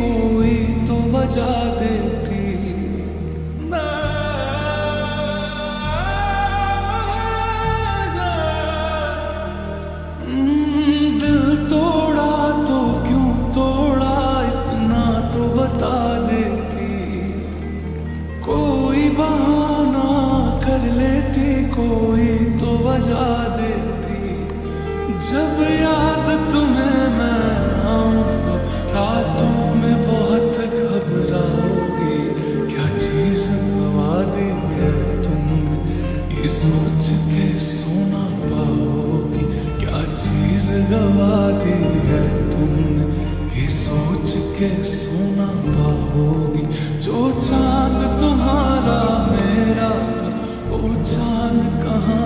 कोई तो बजा देती। हम्म, दिल तोड़ा तो क्यों तोड़ा इतना तो बता देती। कोई बहाना कर लेती कोई तो बजा देती। जब याद तुम्हें के सुना पाओगी। जो चाँद तुम्हारा मेरा था वो चाँद कहाँ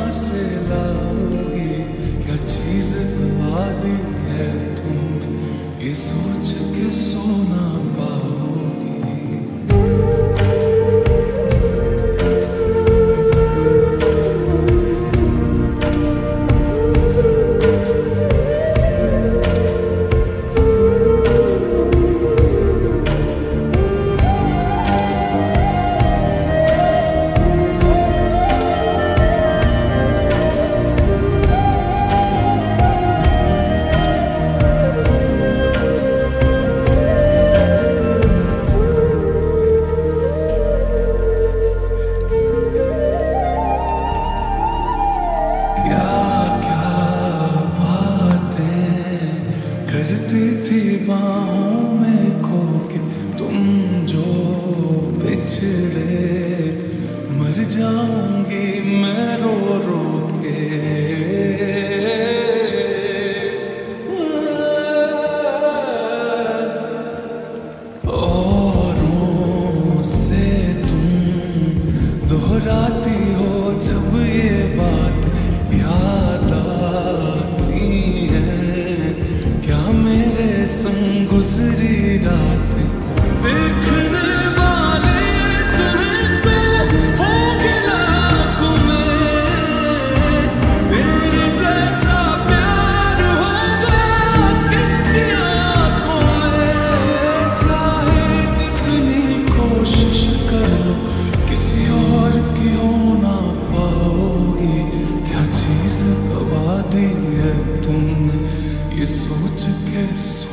पिछड़े मर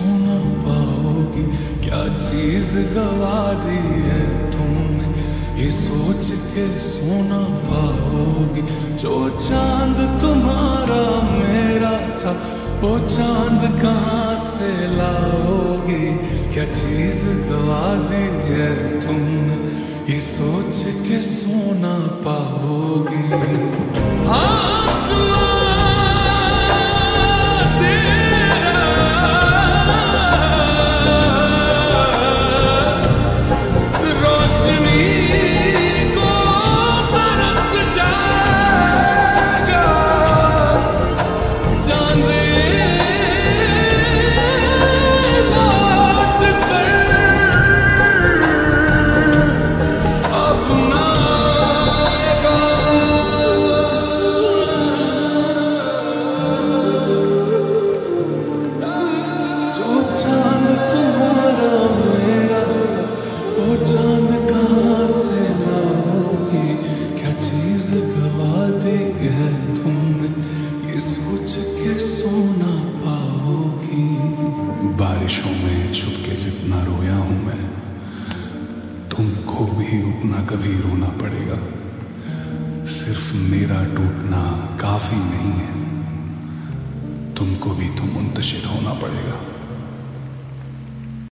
के पाओगी, क्या चीज़ गवा दी है तुमने? ये सोच के सोना पाओगी, जो चाँद तुम्हारा मेरा था, वो चाँद कहाँ से लाओगी? क्या चीज़ गवा दी है तुमने? ये सोच के सोना पाओगी। आसमां बारिशों में छुप के जितना रोया हूँ मैं, तुमको भी उतना कभी रोना पड़ेगा। सिर्फ़ मेरा टूटना काफ़ी नहीं है। तुमको भी तो मुंतशिर होना पड़ेगा।